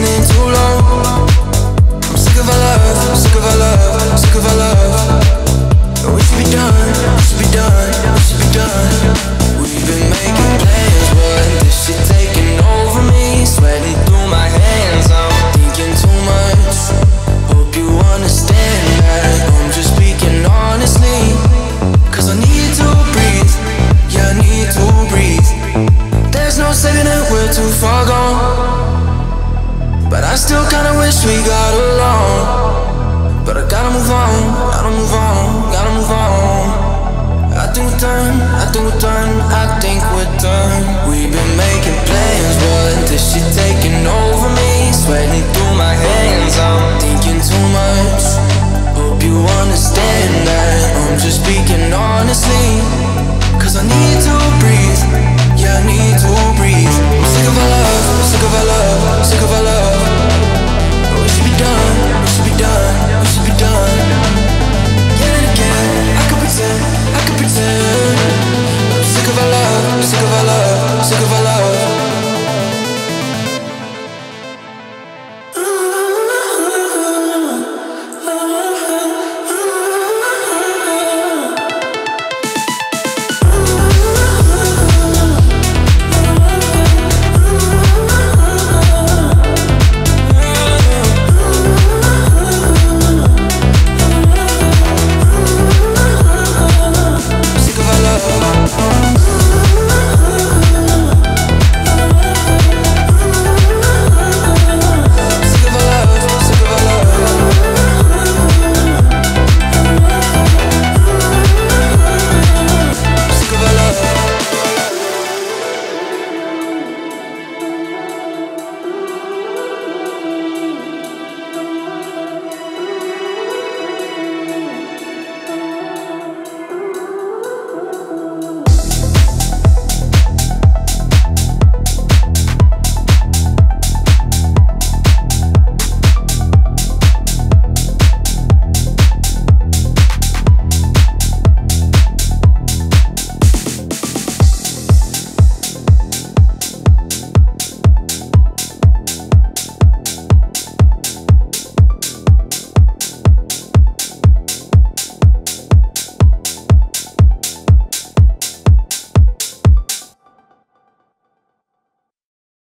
listening too long. I'm sick of our love, sick of our love, sick of our love. We should be done, we should be done, we should be done. We've been making. wish we got along. But I gotta move on, gotta move on, gotta move on. I think we're done, I think we're done, I think we're done. We've been making plans, but this shit taking over me. Sweating through my hands, I'm thinking too much. Hope you understand that I'm just speaking honestly. Cause I need to breathe, yeah I need to